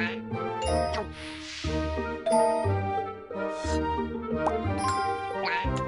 quá Quá